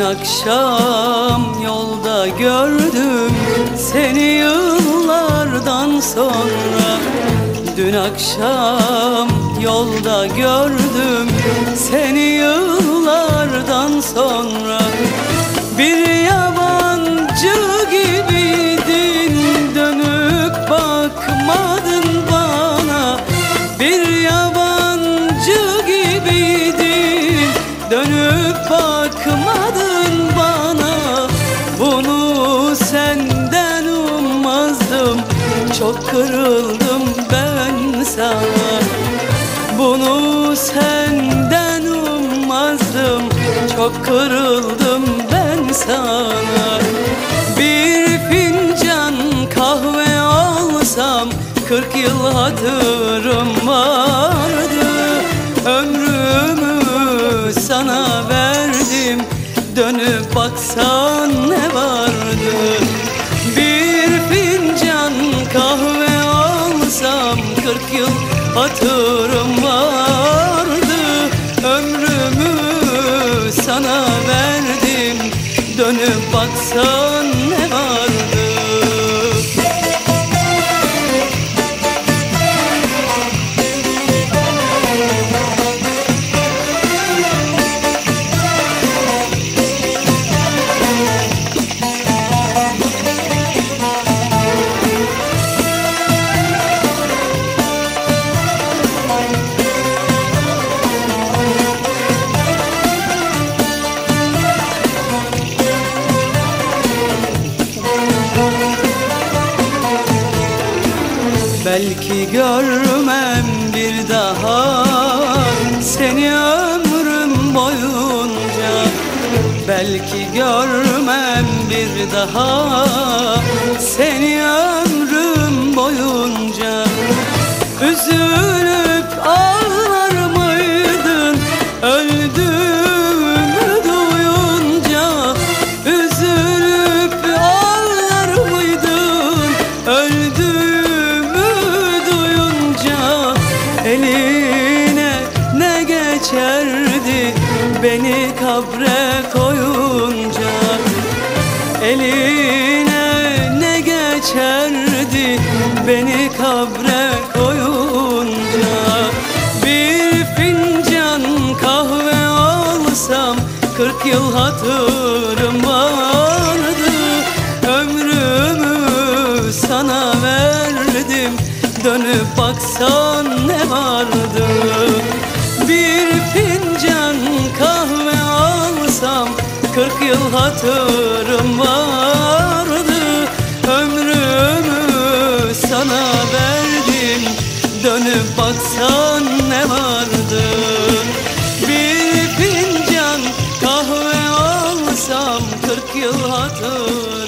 akşam yolda gördüm seni yıllardan sonra. Dün akşam yolda gördüm seni yıllardan sonra kırıldım ben sana. Bunu senden ummazdım. Çok kırıldım ben sana. Bir fincan kahve alsam Kırk yıl hatırım vardı. Ömrümü sana verdim. Dönüp baksan ne vardı hatırım vardı Ömrümü sana verdim. Dönüp baksan Belki görmem bir daha. Seni ömrüm boyunca Belki görmem bir daha. Seni ömrüm boyunca Üzülüp ağlar mıydın? Öldüğümü duyunca Üzülüp ağlar mıydın? Öldüğümü Beni kabre koyunca Eline ne geçerdi Beni kabre koyunca? Bir fincan kahve alsam Kırk yıl hatırım vardı. Ömrümü sana verdim Dönüp baksan ne vardı? Bir fincan Kırk yıl hatırım vardı. Ömrümü sana verdim. Dönüp baksan ne vardı? Bir fincan kahve alsam Kırk yıl hatırım